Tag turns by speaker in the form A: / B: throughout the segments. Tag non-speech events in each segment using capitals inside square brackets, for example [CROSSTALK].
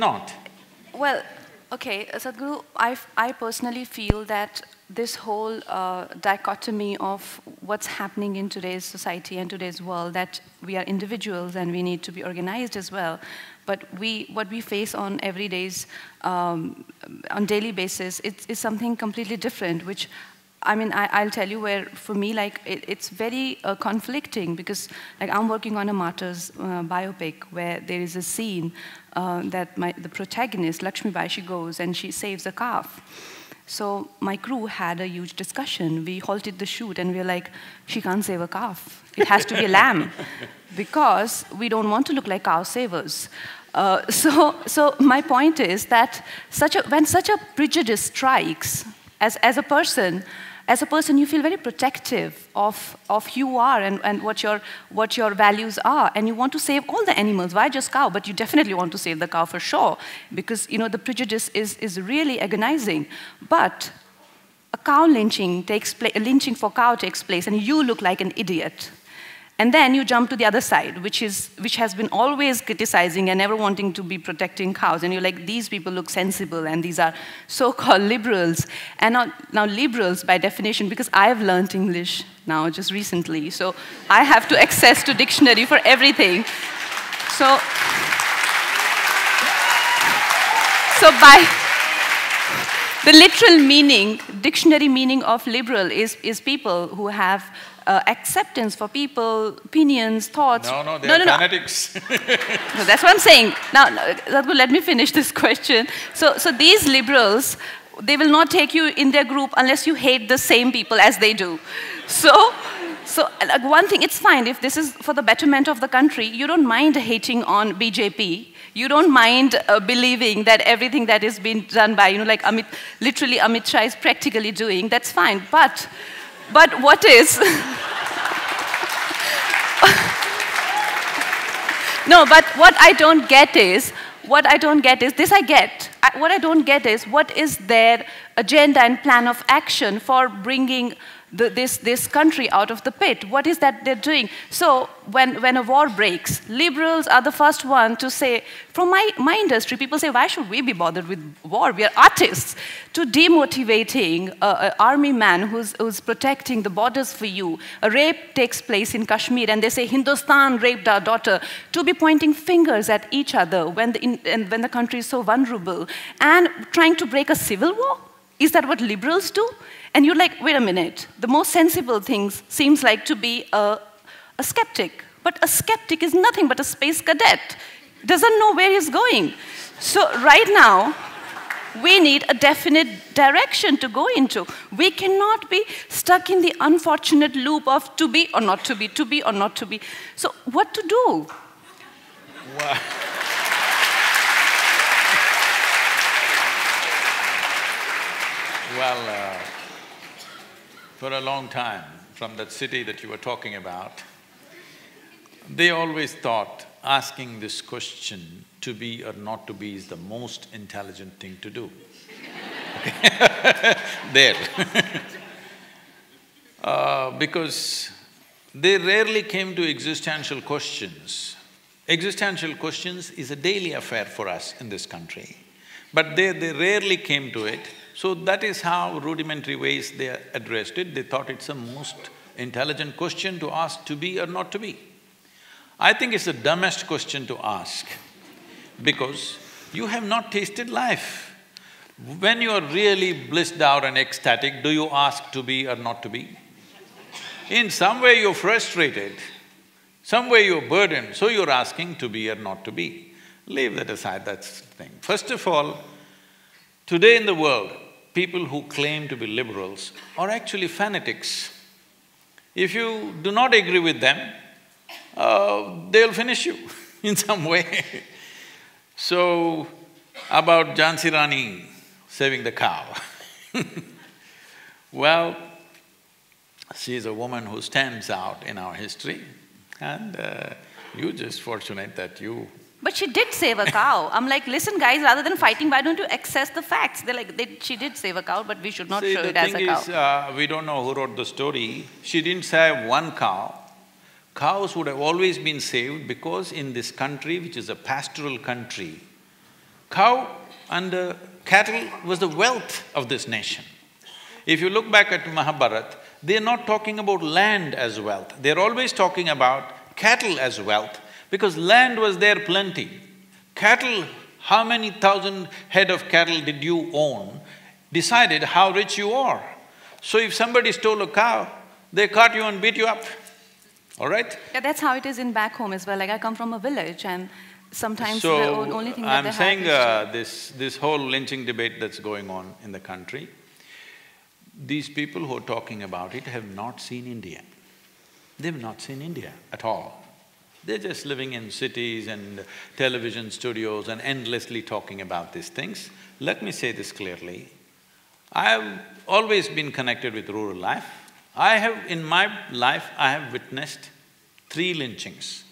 A: Not.
B: Well, okay, uh, Sadhguru, I, I personally feel that this whole uh, dichotomy of what's happening in today's society and today's world, that we are individuals and we need to be organized as well, but we, what we face on every day's, um, on daily basis, it's, it's something completely different, which I mean, I, will tell you where, for me, like, it, it's very uh, conflicting because, like, I'm working on a martyrs uh, biopic where there is a scene uh, that my, the protagonist, Lakshmi Bai, she goes and she saves a calf. So my crew had a huge discussion. We halted the shoot and we were like, she can't save a calf. It has to be a lamb [LAUGHS] because we don't want to look like cow savers. Uh, [LAUGHS] so, so my point is that such a, when such a prejudice strikes, as, as a person, as a person, you feel very protective of, of who you are and, and what, your, what your values are. And you want to save all the animals. Why just cow? But you definitely want to save the cow for sure, because you know, the prejudice is, is really agonizing. But a cow lynching takes place, lynching for cow takes place, and you look like an idiot. And then you jump to the other side, which, is, which has been always criticizing and never wanting to be protecting cows. And you're like, these people look sensible, and these are so-called liberals. And now, now liberals, by definition, because I've learned English now just recently, so I have to access to dictionary for everything. So, so by the literal meaning, dictionary meaning of liberal is, is people who have uh, acceptance for people, opinions, thoughts.
A: No, no, they're no, no, fanatics.
B: No. [LAUGHS] no, that's what I'm saying. Now, Sadhguru, let me finish [LAUGHS] this question. So, so these liberals, they will not take you in their group unless you hate the same people as they do. So, so like one thing, it's fine if this is for the betterment of the country. You don't mind hating on BJP. You don't mind uh, believing that everything that is being done by, you know, like Amit, literally Amit Shah is practically doing. That's fine. But but what is? no, but what I don't get is, what I don't get is, this I get. I, what I don't get is, what is their agenda and plan of action for bringing the, this, this country out of the pit. What is that they're doing? So when, when a war breaks, liberals are the first one to say, from my, my industry, people say, why should we be bothered with war? We are artists. To demotivating an army man who's, who's protecting the borders for you. A rape takes place in Kashmir and they say, Hindustan raped our daughter. To be pointing fingers at each other when the, in, when the country is so vulnerable. And trying to break a civil war? Is that what liberals do? And you're like, wait a minute, the most sensible thing seems like to be a, a skeptic. But a skeptic is nothing but a space cadet. Doesn't know where he's going. So right now, we need a definite direction to go into. We cannot be stuck in the unfortunate loop of to be or not to be, to be or not to be. So what to do?
A: Wow. [LAUGHS] well, uh, for a long time, from that city that you were talking about, they always thought asking this question, to be or not to be, is the most intelligent thing to do. [LAUGHS] there [LAUGHS] uh, because they rarely came to existential questions. Existential questions is a daily affair for us in this country, but they, they rarely came to it so that is how rudimentary ways they addressed it. They thought it's the most intelligent question to ask to be or not to be. I think it's the dumbest question to ask because you have not tasted life. When you are really blissed out and ecstatic, do you ask to be or not to be? In some way you're frustrated, some way you're burdened, so you're asking to be or not to be. Leave that aside, that's the thing. First of all, Today in the world, people who claim to be liberals are actually fanatics. If you do not agree with them, uh, they'll finish you [LAUGHS] in some way. [LAUGHS] so, about Jhansi Rani saving the cow [LAUGHS] Well, she is a woman who stands out in our history and uh, you're just fortunate that you
B: but she did save a cow. I'm like, listen, guys, rather than fighting, why don't you access the facts? They're like, they, she did save a cow, but we should not
A: See,
B: show it as a cow.
A: Is, uh, we don't know who wrote the story. She didn't save one cow. Cows would have always been saved because in this country, which is a pastoral country, cow and uh, cattle was the wealth of this nation. If you look back at Mahabharata, they're not talking about land as wealth, they're always talking about cattle as wealth because land was there plenty. Cattle, how many thousand head of cattle did you own, decided how rich you are. So if somebody stole a cow, they caught you and beat you up, all right?
B: Yeah, that's how it is in back home as well. Like I come from a village and sometimes
A: so,
B: the only thing that
A: I'm
B: they
A: saying
B: have
A: uh, this… this whole lynching debate that's going on in the country, these people who are talking about it have not seen India. They've not seen India at all. They're just living in cities and television studios and endlessly talking about these things. Let me say this clearly, I've always been connected with rural life. I have… in my life, I have witnessed three lynchings,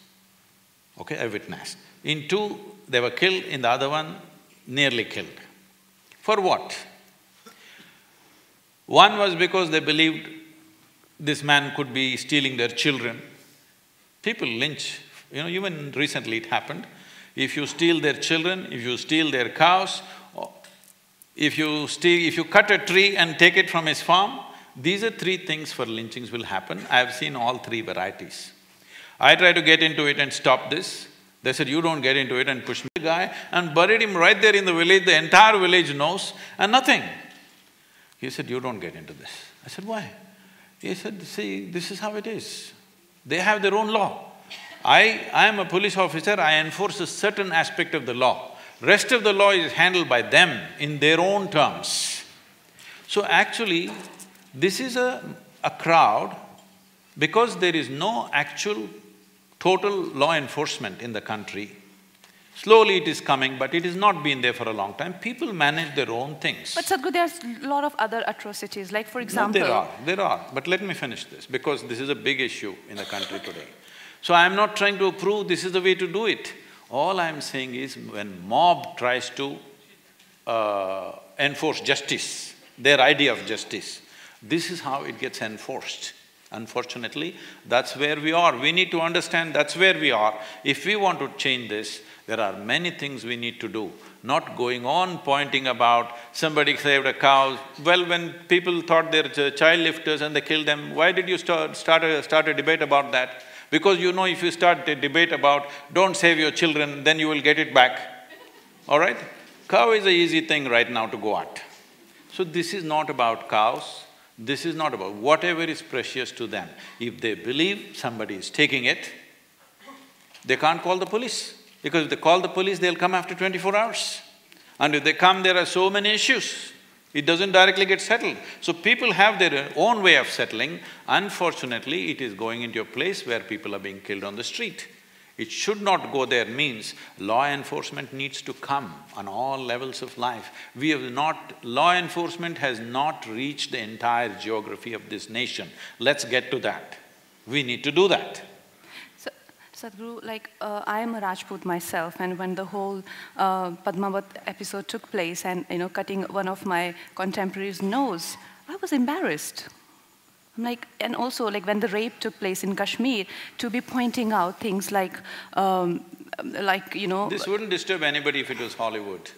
A: okay, I witnessed. In two, they were killed, in the other one, nearly killed. For what? One was because they believed this man could be stealing their children. People lynch, you know, even recently it happened. If you steal their children, if you steal their cows, if you steal… if you cut a tree and take it from his farm, these are three things for lynchings will happen. I have seen all three varieties. I tried to get into it and stop this. They said, you don't get into it and push me. The guy and buried him right there in the village, the entire village knows and nothing. He said, you don't get into this. I said, why? He said, see, this is how it is. They have their own law. I… I am a police officer, I enforce a certain aspect of the law. Rest of the law is handled by them in their own terms. So actually, this is a, a crowd because there is no actual total law enforcement in the country. Slowly it is coming, but it has not been there for a long time. People manage their own things.
B: But Sadhguru, there's a lot of other atrocities, like for example…
A: No, there are, there are. But let me finish this, because this is a big issue in the country today. So I'm not trying to prove this is the way to do it. All I'm saying is when mob tries to uh, enforce justice, their idea of justice, this is how it gets enforced. Unfortunately, that's where we are. We need to understand that's where we are. If we want to change this, there are many things we need to do, not going on pointing about somebody saved a cow. Well, when people thought they're child lifters and they killed them, why did you start, start, a, start a debate about that? Because you know if you start a debate about don't save your children, then you will get it back, all right? Cow is a easy thing right now to go at. So this is not about cows, this is not about whatever is precious to them. If they believe somebody is taking it, they can't call the police. Because if they call the police, they'll come after twenty-four hours. And if they come, there are so many issues. It doesn't directly get settled. So people have their own way of settling. Unfortunately, it is going into a place where people are being killed on the street. It should not go there means law enforcement needs to come on all levels of life. We have not… law enforcement has not reached the entire geography of this nation. Let's get to that. We need to do that.
B: Sadhguru, like uh, I am a Rajput myself, and when the whole uh, Padmavat episode took place, and you know, cutting one of my contemporaries' nose, I was embarrassed. I'm like, and also like when the rape took place in Kashmir, to be pointing out things like, um, like you know.
A: This wouldn't disturb anybody if it was Hollywood,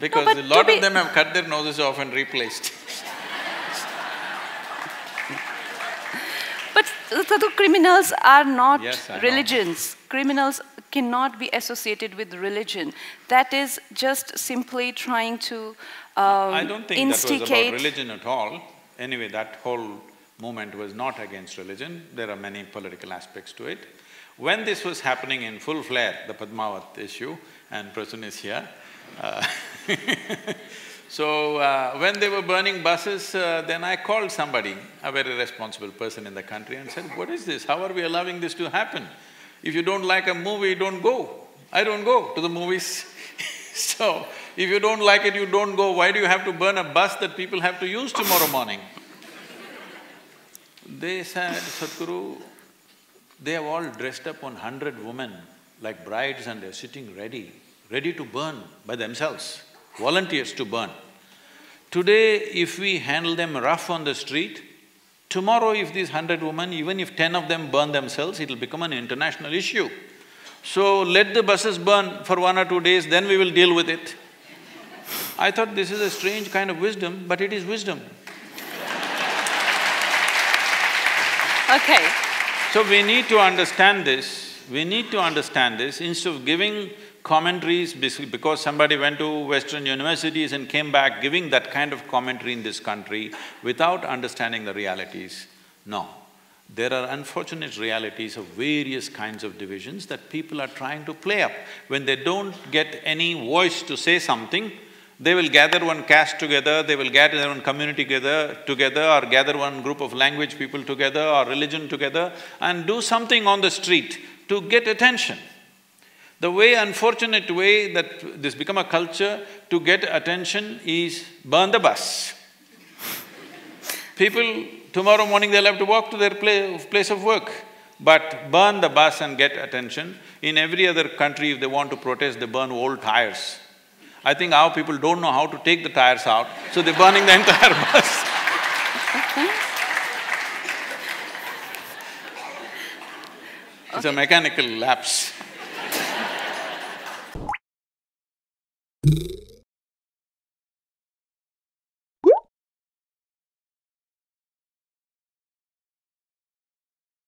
A: because no, a lot of them have cut their noses off and replaced. [LAUGHS]
B: but the criminals are not yes, religions. Criminals cannot be associated with religion. That is just simply trying to um,
A: I don't think instigate. that was about religion at all. Anyway, that whole movement was not against religion. There are many political aspects to it. When this was happening in full flare, the Padmavat issue, and Prasun is here, uh [LAUGHS] So, uh, when they were burning buses, uh, then I called somebody, a very responsible person in the country and said, what is this? How are we allowing this to happen? If you don't like a movie, don't go. I don't go to the movies. [LAUGHS] so, if you don't like it, you don't go. Why do you have to burn a bus that people have to use tomorrow morning? they said, Sadhguru, they have all dressed up on hundred women like brides and they're sitting ready, ready to burn by themselves volunteers to burn. Today, if we handle them rough on the street, Tomorrow if these hundred women, even if ten of them burn themselves, it'll become an international issue. So let the buses burn for one or two days, then we will deal with it. I thought this is a strange kind of wisdom, but it is wisdom.
B: Okay.
A: So we need to understand this, we need to understand this, instead of giving commentaries because somebody went to Western universities and came back giving that kind of commentary in this country without understanding the realities. No. There are unfortunate realities of various kinds of divisions that people are trying to play up. When they don't get any voice to say something, they will gather one caste together, they will gather one community together, together or gather one group of language people together or religion together and do something on the street to get attention. The way unfortunate way that this become a culture to get attention is burn the bus. People, tomorrow morning they'll have to walk to their place, place of work. But burn the bus and get attention. In every other country, if they want to protest, they burn old tires. I think our people don't know how to take the tires out, so they're burning the entire [LAUGHS] bus. It's a mechanical lapse.